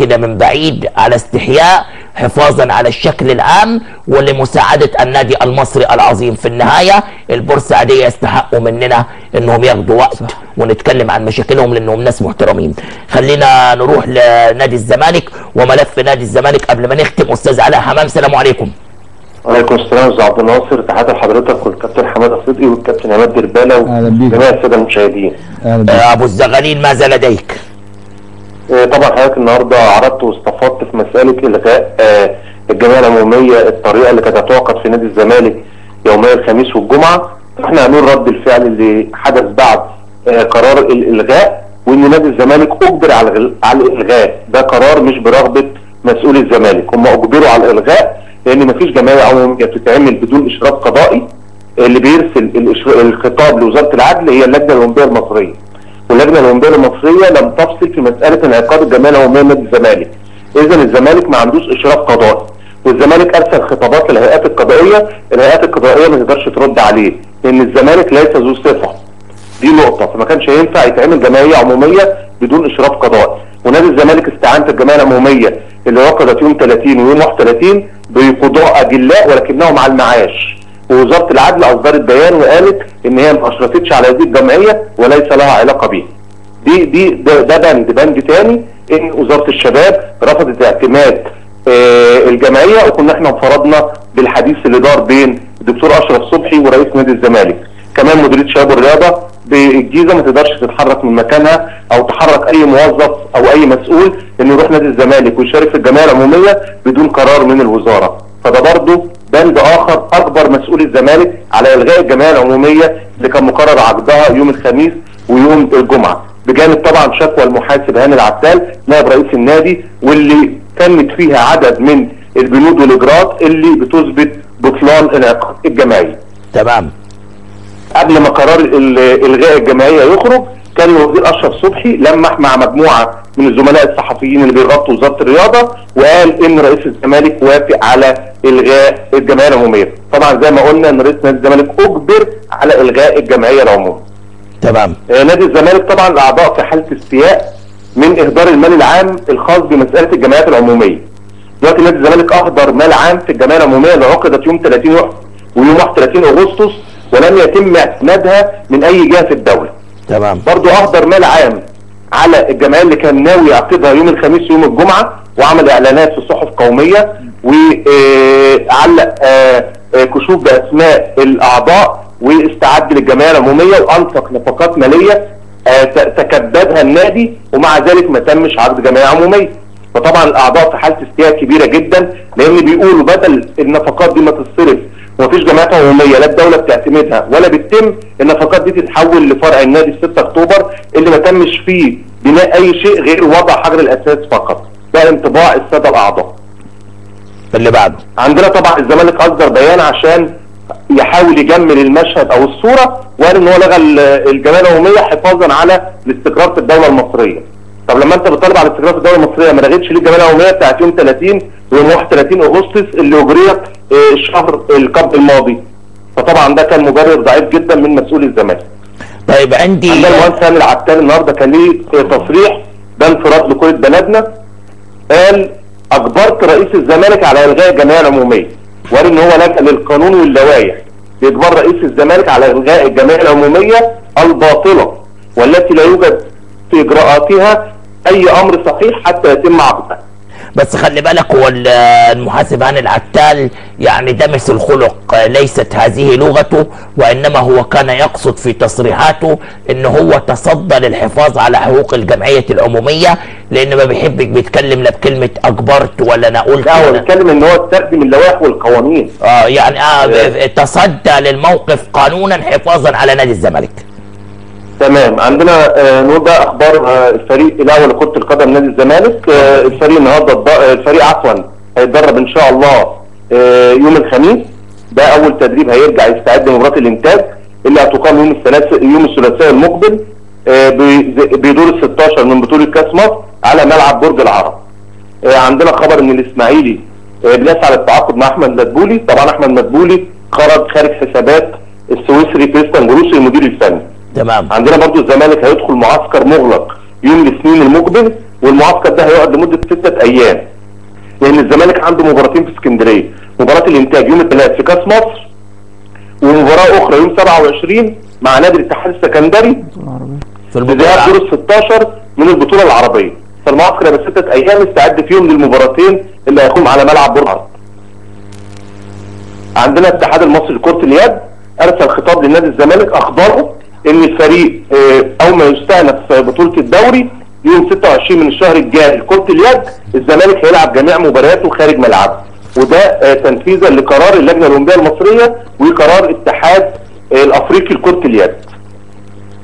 كده من بعيد على استحياء حفاظا على الشكل العام ولمساعدة النادي المصري العظيم في النهاية. البورسعيدية يستحقوا مننا إنهم ياخدوا وقت صح. ونتكلم عن مشاكلهم لأنهم ناس محترمين. خلينا نروح لنادي الزمالك وملف نادي الزمالك قبل ما نختم. أستاذ علاء حمام السلام عليكم. وعليكم السلام أستاذ عبد الناصر. تحياتي لحضرتك والكابتن حماده صدقي والكابتن عماد درباله وجميع السادة المشاهدين. آه أبو الزغالين ماذا لديك؟ آه طبعا حضرتك النهارده عرضت واستفدت في مسألة إلغاء آه الجمعية العمومية الطريقة اللي كانت هتعقد في نادي الزمالك يومي الخميس والجمعة. إحنا هنقول رد الفعل اللي حدث بعد آه قرار الإلغاء وإن نادي الزمالك أجبر على على الإلغاء. ده قرار مش برغبة مسؤول الزمالك. هم أجبروا على الإلغاء لأن مفيش جمعية عمومية بتتعمل بدون إشراف قضائي اللي بيرسل الخطاب لوزارة العدل هي اللجنة الاولمبيه المصرية. واللجنه الاولمبيه المصرية لم تفصل في مسألة انعقاد الجمعيه العمومية نادي الزمالك. اذا الزمالك ما عندوش إشراف قضائي. والزمالك أرسل خطابات للهيئات القضائية. الهيئات القضائية ما تقدرش ترد عليه لأن الزمالك ليس ذو صفه دي نقطة. فما كانش ينفع يتعمل جمعيه عمومية بدون إشراف قضائي. ونادي الزمالك استعان في الجمعيه العمومية اللي عقدت يوم 30 ويوم 31 بقضاء أجلاء ولكنهم على المعاش. ووزارة العدل أصدرت بيان وقالت إن هي ما أشرفتش على هذه الجمعية وليس لها علاقة بيها. دي دي ده, بند بند تاني إن وزارة الشباب رفضت اعتماد آه الجمعية وكنا إحنا انفردنا بالحديث اللي دار بين الدكتور أشرف صبحي ورئيس نادي الزمالك. كمان مديرية شباب الرياضه بالجيزة ما تقدرش تتحرك من مكانها أو تحرك أي موظف أو أي مسؤول إنه يروح نادي الزمالك ويشارك في الجمعية العمومية بدون قرار من الوزارة فده برضه بند مسؤول الزمالك على إلغاء الجمعية العمومية اللي كان مقرر عقدها يوم الخميس ويوم الجمعة بجانب طبعا شكوى المحاسب هاني العتال نائب رئيس النادي واللي تمت فيها عدد من البنود والإجراءات اللي بتثبت بطلان انعقاد الجمعيه. تمام. قبل ما قرار إلغاء الجمعية يخرج كان الوزير أشرف صبحي لمح مع مجموعة من الزملاء الصحفيين اللي بيغطوا وزارة الرياضة وقال إن رئيس الزمالك وافق على إلغاء الجمعية العمومية، طبعا زي ما قلنا إن رئيس نادي الزمالك أجبر على إلغاء الجمعية العموميه. تمام. آه نادي الزمالك طبعا الاعضاء في حالة استياء من إهدار المال العام الخاص بمسألة الجمعيات العمومية. دلوقتي نادي الزمالك أهدر مال عام في الجمعية العمومية اللي عقدت يوم 30 ويوم 31 أغسطس ولم يتم إعتمادها من أي جهة في الدولة. تمام برضه أهدر مال عام على الجمعية اللي كان ناوي يعقدها يوم الخميس ويوم الجمعة وعمل إعلانات في صحف قومية وعلق كشوف بأسماء الأعضاء واستعد للجمعية العمومية وأنفق نفقات مالية تكبدها النادي ومع ذلك ما تمش عقد جمعية عمومية فطبعا الأعضاء في حالة استياء كبيرة جدا لأن بيقولوا بدل النفقات دي ما تتصرف ومفيش جمعيات عمومية لا الدولة بتعتمدها ولا بتتم النفقات دي تتحول لفرع النادي 6 أكتوبر اللي ما تمش فيه بناء أي شيء غير وضع حجر الأساس فقط ده انطباع السادة الأعضاء. اللي بعده. عندنا طبعا الزمالك اصدر بيان عشان يحاول يجمل المشهد أو الصورة وقال إن هو لغى الجمعيه العموميه حفاظا على الاستقرار في الدولة المصرية. طب لما أنت بتطالب على الاستقرار في الدولة المصرية ما لغيتش ليه الجمعيه العموميه بتاعت يوم 30 ويوم 31 أغسطس اللي أجريت الشهر القبل الماضي؟ فطبعا ده كان مبرر ضعيف جدا من مسؤول الزمالك طيب عندي عندنا المهندس هاني العتال النهارده كان ليه تصريح ده انفراد لكره بلدنا. قال أجبرت رئيس الزمالك على إلغاء الجمعية العمومية وقال إن هو لجأ للقانون واللوائح بإجبار رئيس الزمالك على إلغاء الجمعية العمومية الباطلة والتي لا يوجد في إجراءاتها أي أمر صحيح حتى يتم عقدها. بس خلي بالك هو المحاسب هاني العتال يعني دمس الخلق ليست هذه لغته وإنما هو كان يقصد في تصريحاته إن هو تصدى للحفاظ على حقوق الجمعية العمومية لأن ما بيحبك بيتكلم لا بكلمة اجبرت ولا أنا قلت لا هو بيتكلم إن هو استخدم اللوائح والقوانين. آه يعني آه. تصدى للموقف قانونا حفاظا على نادي الزمالك. تمام عندنا آه بقى أخبار آه الفريق الأول لكرة القدم نادي الزمالك آه الفريق النهارده الفريق عفوا هيتدرب إن شاء الله يوم الخميس ده أول تدريب هيرجع يستعد لمباراة الإنتاج اللي هتقام يوم الثلاثاء يوم الثلاثاء المقبل بدور ال 16 من بطولة كأس مصر على ملعب برج العرب. عندنا خبر إن الإسماعيلي بيسعى للتعاقد مع أحمد مدبولي طبعا أحمد مدبولي خرج خارج حسابات السويسري كريستيان جروسي المدير الفني. تمام. عندنا برضو الزمالك هيدخل معسكر مغلق يوم الاثنين المقبل والمعسكر ده هيقعد لمدة ستة أيام. لأن الزمالك عنده مباراتين في اسكندرية مباراة الإنتاج يوم الثلاث في كأس مصر ومباراة أخرى يوم 27 مع نادي الاتحاد السكندري في في ذهاب دور البطوله ال 16 من البطولة العربية. فالمعسكر هيبقى ستة أيام استعد فيهم للمباراتين اللي هيقوم على ملعب برج عندنا الاتحاد المصري لكرة اليد أرسل خطاب لنادي الزمالك اخبره إن الفريق آه، اول ما يستأنف بطولة الدوري يوم 26 من الشهر الجاري لكرة اليد الزمالك هيلعب جميع مبارياته خارج ملعبه. وده آه، تنفيذا لقرار اللجنة الأولمبية المصرية وقرار الاتحاد آه، الأفريقي لكرة اليد.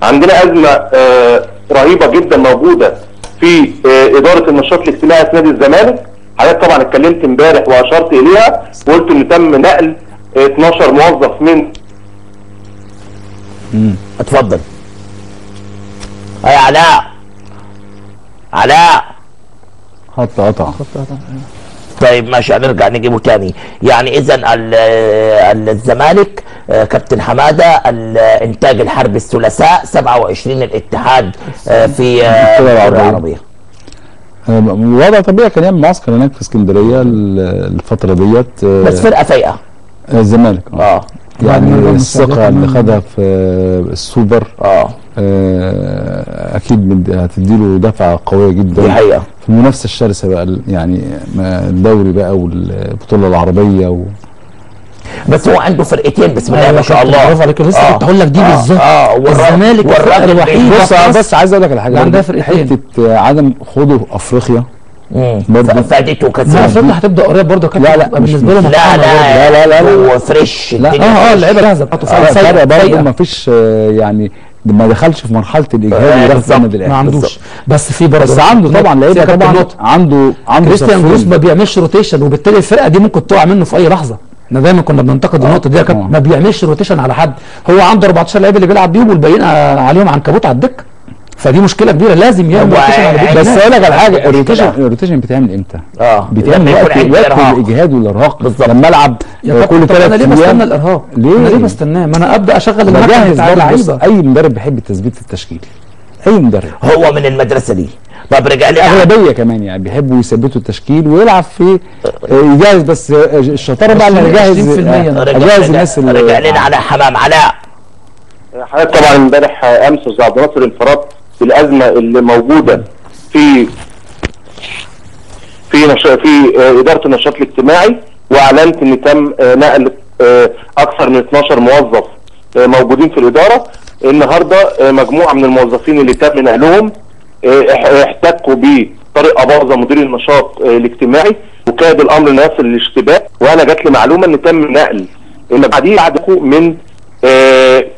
عندنا أزمة رهيبة جدا موجودة في إدارة النشاط الاجتماعي في نادي الزمالك. حضرتك طبعا اتكلمت امبارح وأشرت إليها وقلت إن تم نقل آه، 12 موظف من اتفضل. يا علاء. علاء. خط قطع. طيب ماشي هنرجع نجيبه تاني. يعني إذا ال- الزمالك آه، كابتن حمادة الانتاج الحربي الثلاثاء 27 الاتحاد آه، في آه، البطولة العربية. العربية. آه، وضع طبيعي كان يعمل معسكر هناك في اسكندرية ال- الفترة ديت بس فرقة فايقة. الزمالك. آه. يعني الثقة اللي خدها في السوبر آه. آه، أكيد هتديله دفعة قوية جدا. دي حقيقة. في المنافسة الشرسة بقى يعني الدوري بقى والبطولة العربية و... بس هو عنده فرقتين بسم الله ما شاء الله. برافو عليك. لسه آه. كنت هقول لك دي آه، بالظبط. آه. الزمالك الفرقة الوحيدة بص بس عايز أقول لك على حاجة. عندها. فرقتين. حتة عدم خوضه أفريقيا. فادته ما كثير افريقيا هتبدأ قريب برضه كابتن لا، لا، بالنسبة لهم لا لا برضه. لا، لا، لا. هو فريش لا، آه آه. اللعيبة جاهزه بتاعته آه، فايقة- فرق برضه. ما فيش آه، يعني ما دخلش في مرحلة آه، الاجهاد. النادي الاهلي ما عندوش. بس في برضه بس عنده طبعا لعيبة طبعا. عنده عنده كريستيان. جروس ما بيعملش rotation وبالتالي الفرقة دي ممكن تقع منه في أي لحظة إحنا دايما كنا بننتقد النقطة دي يا كابتن آه. ما بيعملش rotation على حد هو عنده 14 لعيب اللي بيلعب بيهم والباقيين عليهم عنكبوت على الدكة فدي مشكلة كبيرة لازم يعمل rotation بس أقول لك على حاجة. ال rotation ال rotation بيتعمل إمتى؟ آه بيتعمل لما يكون وقت وقت ارهاق الاجهاد والإرهاق بالظبط. لما ألعب آه، كل طب أنا ثلاث ليه بستنى الإرهاق؟ ليه؟ أنا ليه بستناه؟ ما أنا أبدأ أشغل المركز بجهز بتاع اللعيبة أي مدرب بيحب تثبيت التشكيل أي مدرب هو من المدرسة دي طب رجع لي اغلبيه كمان يعني بيحبوا يثبتوا التشكيل ويلعب في آه، يجهز بس آه، الشطارة بقى اللي 20% يجهز رجع اجهز الناس اللي رجع لنا على حمام علاء حضرتك طبعا امبارح آه، أمس أستاذ عبد الناصر انفراد بالازمه اللي موجودة في في نش... في إدارة النشاط الاجتماعي وأعلنت إن تم نقل آه، أكثر من 12 موظف آه، موجودين في الإدارة. النهارده آه، مجموعة من الموظفين اللي تم نقلهم إح- احتكوا بطارق اباظه مدير النشاط الاجتماعي وكاد الأمر انه يصل للاشتباك وأنا جات لي معلومة إن تم نقل المبادئ بعد من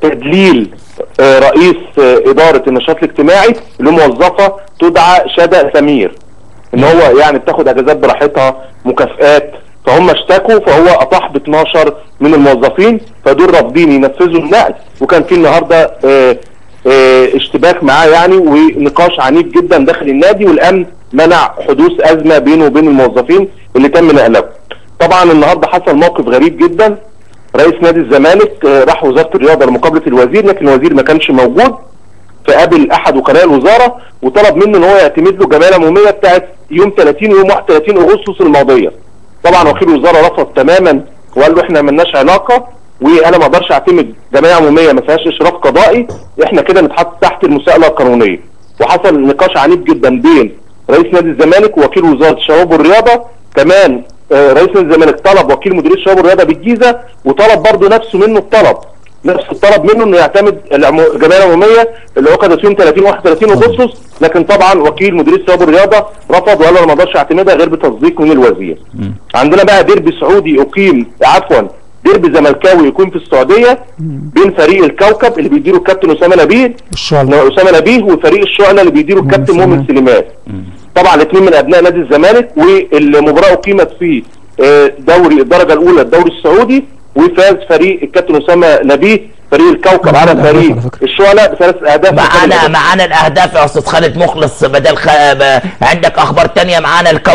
تدليل رئيس آه، إدارة النشاط الاجتماعي لموظفة تدعى شدأ سمير إن هو يعني بتاخد أجازات براحتها مكافئات فهم اشتكوا فهو أطاح ب 12 من الموظفين فدول رافضين ينفذوا النقل. وكان في النهارده آه، آه، اشتباك معاه يعني ونقاش عنيف جدا داخل النادي والأمن منع حدوث أزمة بينه وبين الموظفين اللي تم نقلهم. طبعا النهارده حصل موقف غريب جدا. رئيس نادي الزمالك آه، راح وزارة الرياضة لمقابلة الوزير لكن الوزير ما كانش موجود فقابل أحد وكلاء الوزارة وطلب منه إن هو يعتمد له جمعيه العموميه بتاعت يوم 30 ويوم 31 أغسطس الماضية. طبعا وكيل الوزارة رفض تماما وقال له إحنا ملناش علاقة وأنا ما أقدرش أعتمد جمعيه عموميه ما فيهاش إشراف قضائي إحنا كده نتحط تحت المساءلة القانونية. وحصل نقاش عنيف جدا بين رئيس نادي الزمالك ووكيل وزارة الشباب والرياضة كمان رئيس نادي الزمالك طلب وكيل مديرية الشباب والرياضه بالجيزة وطلب برضه نفسه منه الطلب. نفس الطلب منه إنه يعتمد الجمعية العمومية اللي عقدت يوم 30 31 أغسطس لكن طبعا وكيل مديرية الشباب والرياضه رفض وقال أنا ما أقدرش أعتمدها غير بتصديق من الوزير. عندنا بقى ديربي سعودي أقيم عفوا ديربي زملكاوي يقيم في السعودية بين فريق الكوكب اللي بيديره الكابتن أسامة نبيه أسامة نبيه وفريق الشعلة اللي بيديره الكابتن. مؤمن سليمان. طبعا الاثنين من أبناء نادي الزمالك والمباراه اقيمت في آه، دوري الدرجة الأولى الدوري السعودي وفاز فريق الكابتن أسامة نبيه فريق الكوكب معانا على فريق. الشعله بثلاث أهداف معانا. معانا الأهداف يا أستاذ خالد مخلص بدل خ... ب- عندك أخبار تانية معانا الكو...